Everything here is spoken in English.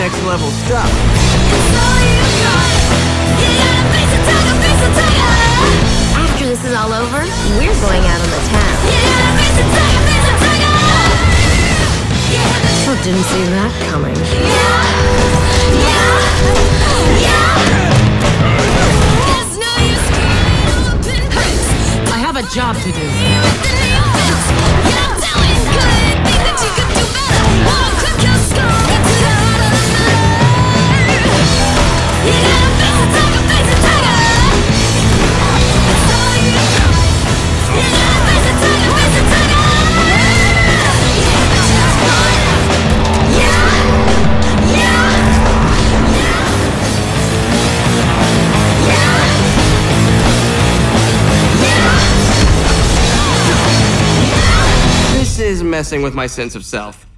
level stuff. After this is all over, we're going out on the town. Oh, didn't see that coming. I have a job to do. Is messing with my sense of self.